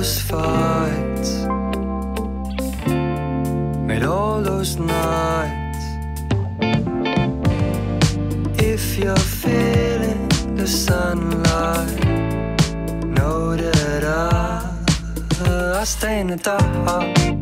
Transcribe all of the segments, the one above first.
those fights. Made all those nights. If you're feeling the sunlight Know that I, I stay in the dark.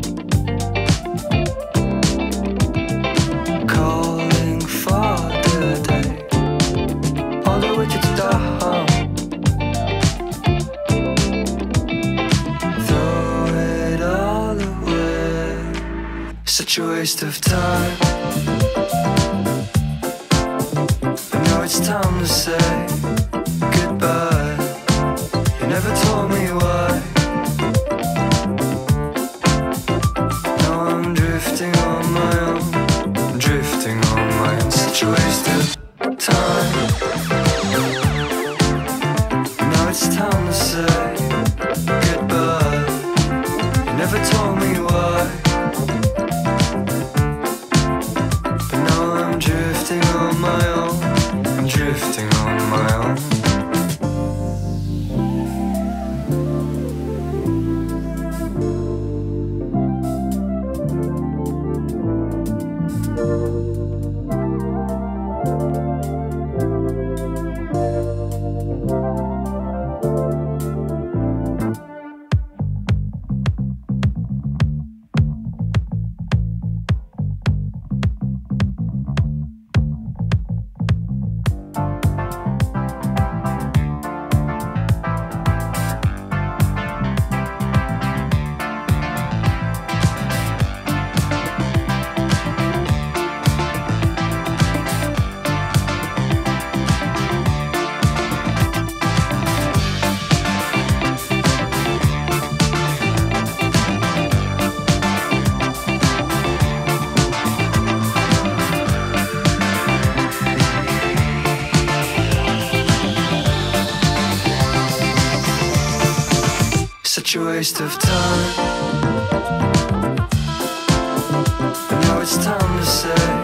Such a waste of time. But now it's time to say such a waste of time. But now it's time to say.